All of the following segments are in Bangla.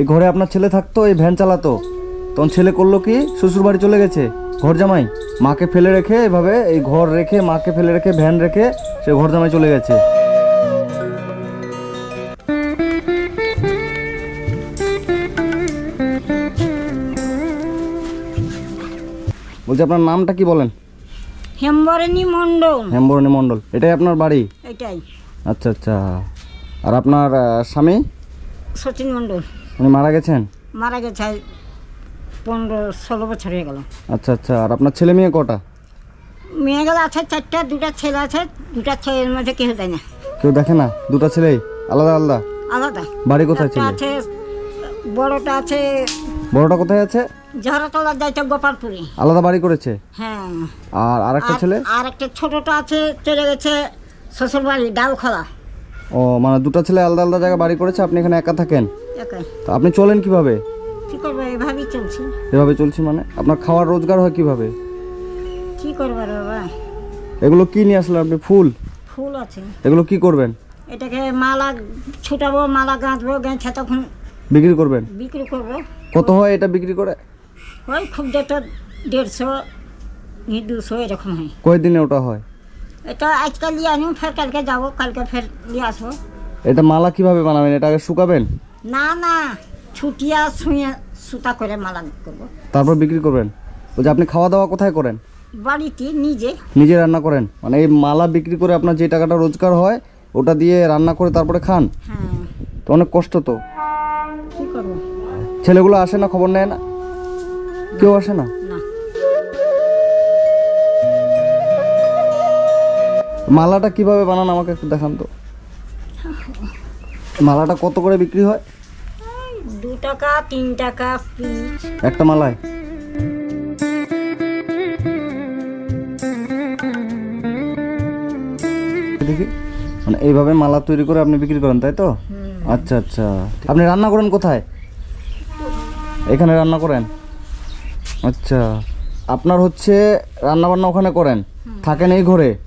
এই ঘরে আপনার ছেলে থাকতো এই ভ্যান চালাতো। তখন ছেলে করল কি শ্বশুর বাড়ি চলে গেছে। ঘর জামাই মাকে ফেলে রেখে এভাবে এই ঘর রেখে মাকে ফেলে রেখে ভ্যান রেখে সে ঘর জামাই চলে গেছে। বলছি আপনার নামটা কি বলেন? হেম্বরণী মণ্ডল। হেমবরণী মণ্ডল। এটাই আপনার বাড়ি? এটাই। আচ্ছা আচ্ছা। আর আপনার স্বামী? সচিন মণ্ডল। উনি মারা গেছেন? মারা গেছে পনেরো ষোলো বছর হয়ে গেল। আচ্ছা আচ্ছা আর আপনার ছেলে মেয়ে কটা? মেয়ে গেল আছে চারটা দুটা ছেলে আছে দুটা ছেলের মধ্যে কেউ দেয় না। কেউ দেখে না? দুটো ছেলে আলাদা আলাদা? আলাদা। বাড়ি কোথায় ছিল? আছে বড়টা আছে বড়টা কোথায় আছে? ঝাড়াতলা যাইতে গোপালপুরে। আলাদা বাড়ি করেছে? হ্যাঁ। আর আরেকটা ছেলে? আর একটা ছোটটা আছে চলে গেছে শ্বশুর বাড়ি ডালখোলা। ও মানে দুটো ছেলে আলাদা আলাদা জায়গায় বাড়ি করেছে? আপনি এখানে একা থাকেন? একাই। তো আপনি চলেন কীভাবে? কি করব এভাবেই চলছি। এভাবে চলছি মানে? আপনার খাওয়ার রোজগার হয় কীভাবে? কি করব রে বাবা? এগুলো কি নিয়ে আসলেন আপনি? ফুল? ফুল আছে। এগুলো কি করবেন? এটাকে মালা ছুটাবো মালা গাঁথবো গেঁথে তখন বিক্রি করবেন? বিক্রি করব। কত হয় এটা বিক্রি করে? ওই খুব যেটা দেড়শো দুশো এরকম হয়। কয়দিনে ওটা হয়? এটা আজকাল নিয়ে আনি ফের কালকে যাব কালকে ফের নিয়ে আসব। এটা মালা কীভাবে বানাবেন? এটা আগে শুকাবেন? না না ছুটিয়া শুয়ে সুতা করে মালা করব। তারপর বিক্রি করবেন? বলছি আপনি খাওয়া দাওয়া কোথায় করেন? বাড়িতে নিজে। নিজে রান্না করেন? মানে এই মালা বিক্রি করে আপনার যে টাকাটা রোজগার হয় ওটা দিয়ে রান্না করে তারপরে খান? হ্যাঁ। তো অনেক কষ্ট তো। কি করব? ছেলেগুলো আসে না খবর নেয় না? কেউ আসে না? না। মালাটা কীভাবে বানান আমাকে একটু দেখান তো। মালাটা কত করে বিক্রি হয়? দু টাকা তিন টাকা একটা মালায়? দেখি। মানে এইভাবে মালা তৈরি করে আপনি বিক্রি করেন তাই তো? আচ্ছা আচ্ছা। আপনি রান্না করেন কোথায়? এখানে রান্না করেন? আচ্ছা। আপনার হচ্ছে রান্না বান্না ওখানে করেন? থাকেন এই ঘরে।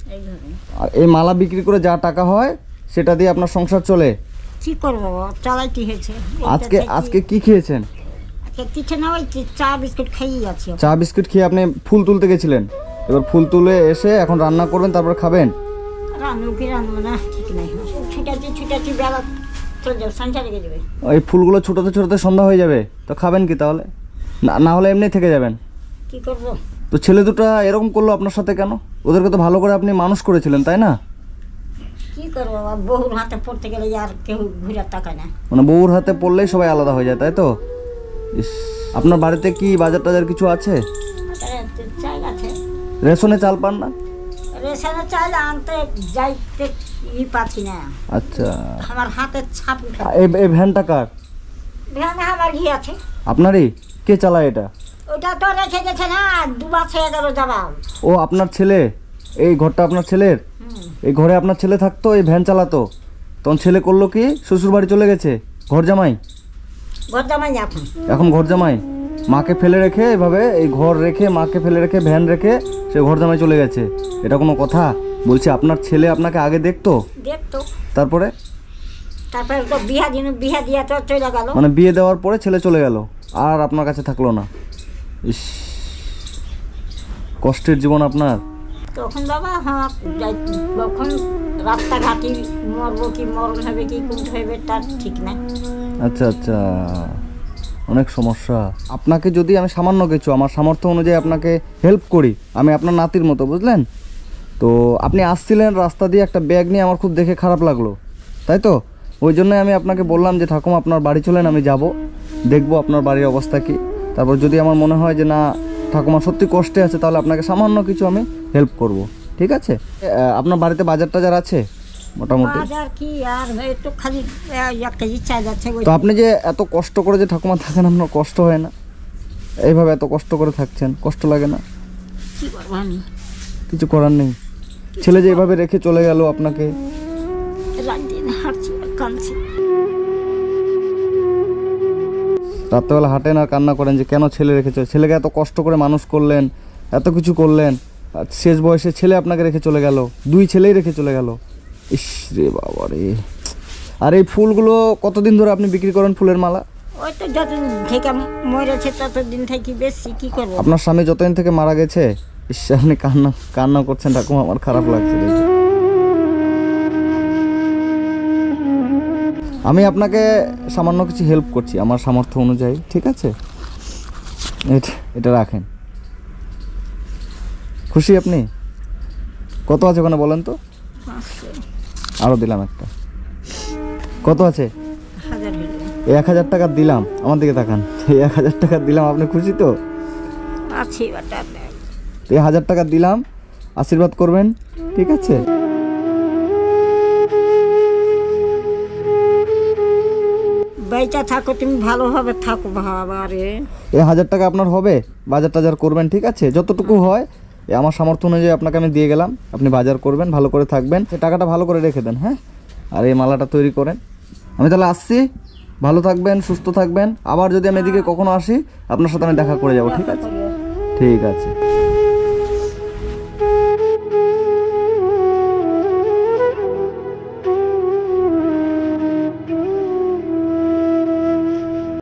আর এই মালা বিক্রি করে যা টাকা হয় সেটা দিয়ে আপনার সংসার চলে? কি করব? চালাইতে হয়েছে আজকে আজকে কি খেয়েছেন? কিছু না ওই চা বিস্কুট চা বিস্কুট খেয়ে আপনি ফুল তুলতে গেছিলেন। এবার ফুল তুলে এসে এখন রান্না করবেন তারপর খাবেন? রান্নু কি রান্নু না ঠিক নাই। ছুটাচ্ছি ছুটাচ্ছি বেলা চলে যাবে সঞ্চার লেগে যাবে। এই ফুলগুলো ছোটোতে ছোটোতে সন্ধ্যা হয়ে যাবে। তো খাবেন কি তাহলে? না হলে এমনি থেকে যাবেন। কি করব? তো ছেলে দুটো এরকম করল আপনার সাথে কেন? ওদেরকে তো ভালো করে আপনি মানুষ করেছিলেন তাই না? করব বাবা হাতে পড়তে গেলে আর কেউ ঘুরে তাকায় না। মানে বউর হাতে পড়লেই সবাই আলাদা হয়ে যায় তাই তো? ইস আপনার বাড়িতে কি বাজার টাজার কিছু আছে? চাল আছে। রেশনে চাল পান না? রেশনে চাল আনতে যাইতে ই পাচ্ছি না। আচ্ছা। আমার ছাপ উঠে এই এই ভ্যানটা কার? ভ্যানে আমার ঘি আছে। আপনারই? কে চালায় এটা? তো রেখে গেছে না ও আপনার ছেলে? এই ঘরটা আপনার ছেলের? এই ঘরে আপনার ছেলে থাকতো এই ভ্যান চালাতো। তখন ছেলে করল কি? শ্বশুর বাড়ি চলে গেছে। ঘর জামাই? ঘর জামাই এখন। এখন ঘর জামাই। মাকে ফেলে রেখে এভাবে এই ঘর রেখে মাকে ফেলে রেখে ভ্যান রেখে সে ঘর জামাই চলে গেছে। এটা কোনো কথা? বলছি আপনার ছেলে আপনাকে আগে দেখতো? দেখতো। তারপরে? তারপরে তো বিহা দিন বিহা দিয়া তো চলে গেল। মানে বিয়ে দেওয়ার পরে ছেলে চলে গেল। আর আপনার কাছে থাকল না। ইস কষ্টের জীবন আপনার। তখন বাবা হ্যাঁ যাই কখন রাস্তাঘাটি মরবো কি মরণ হবে কি, কোন হবে তার ঠিক নাই। আচ্ছা আচ্ছা। অনেক সমস্যা। আপনাকে যদি আমি সামান্য কিছু, আমার সামর্থ্য অনুযায়ী আপনাকে হেল্প করি, আমি আপনার নাতির মতো, বুঝলেন? তো আপনি আসছিলেন রাস্তা দিয়ে একটা ব্যাগ নিয়ে, আমার খুব দেখে খারাপ লাগল। তাই তো? ওই জন্যই আমি আপনাকে বললাম যে, ঠাকুমা, আপনার বাড়ি চলেন, আমি যাব। দেখব আপনার বাড়ির অবস্থা কি। তারপর যদি আমার মনে হয় যে, না, ঠাকুমা সত্যি কষ্টে আছে, তাহলে আপনাকে সামান্য কিছু আমি হেল্প করব ঠিক আছে? আপনার বাড়িতে বাজার টাজার আছে? মোটামুটি। বাজার কি আর একটু খালি এক কেজি চাল আছে তো আপনি যে এত কষ্ট করে যে ঠাকুমা থাকেন আপনার কষ্ট হয় না? এইভাবে এত কষ্ট করে থাকছেন কষ্ট লাগে না? কি করব আমি? কিছু করার নেই। ছেলে যে এভাবে রেখে চলে গেল আপনাকে? রাত্রেবেলা হাঁটেন আর কান্না করেন যে কেন ছেলে রেখে চলে ছেলেকে এত কষ্ট করে মানুষ করলেন এত কিছু করলেন। শেষ বয়সে ছেলে আপনাকে রেখে চলে গেল। দুই ছেলেই রেখে চলে গেল। ইস রে বাবা রে। আর এই ফুলগুলো কতদিন ধরে আপনি বিক্রি করেন ফুলের মালা? ওই তো যতদিন থেকে মরেছে ততদিন থেকে বেশি কি করব? আপনার স্বামী যতদিন থেকে মারা গেছে ইস আপনি কান্না কান্না করছেন ঠাকুমা আমার খারাপ লাগছে। আমি আপনাকে সামান্য কিছু হেল্প করছি আমার সামর্থ্য অনুযায়ী ঠিক আছে? এটা- এটা রাখেন। খুশি আপনি? কত আছে ওখানে বলেন তো? আরও দিলাম একটা। কত আছে? এক হাজার টাকা দিলাম। আমার দিকে তাকান। এই এক হাজার টাকা দিলাম আপনি খুশি তো। এই হাজার টাকা দিলাম আশীর্বাদ করবেন ঠিক আছে? থাকো তুমি ভালোভাবে থাকো বাবা রে এই হাজার টাকা আপনার হবে বাজার টাজার করবেন ঠিক আছে? যতটুকু হয় আমার সামর্থ্য অনুযায়ী আপনাকে আমি দিয়ে গেলাম। আপনি বাজার করবেন, ভালো করে থাকবেন। টাকাটা ভালো করে রেখে দেন হ্যাঁ? আর এই মালাটা তৈরি করেন। আমি তাহলে আসছি। ভালো থাকবেন, সুস্থ থাকবেন। আবার যদি আমি এদিকে কখনো আসি, আপনার সাথে আমি দেখা করে যাব, ঠিক আছে? ঠিক আছে।